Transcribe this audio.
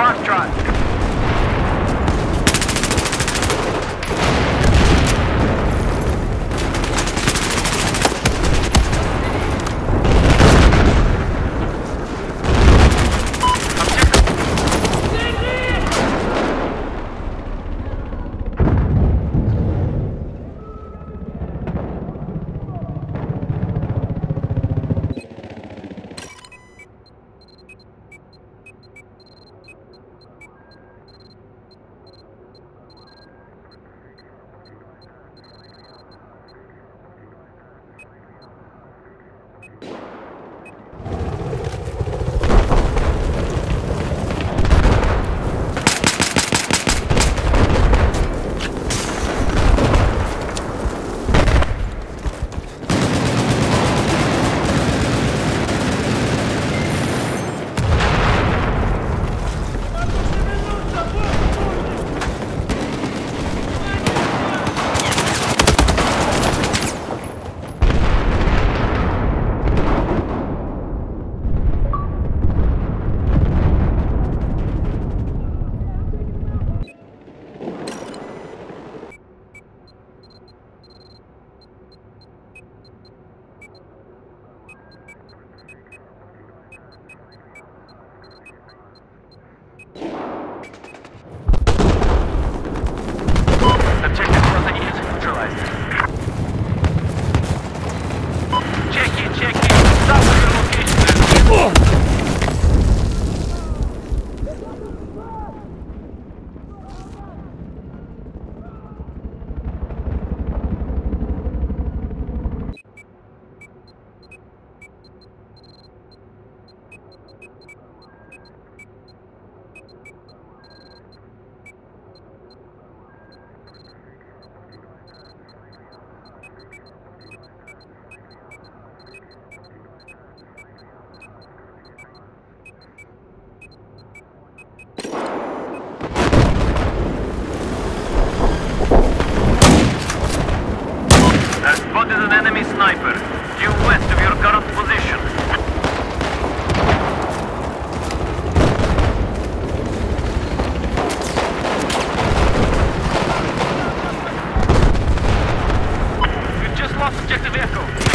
Foxtrot. you Go.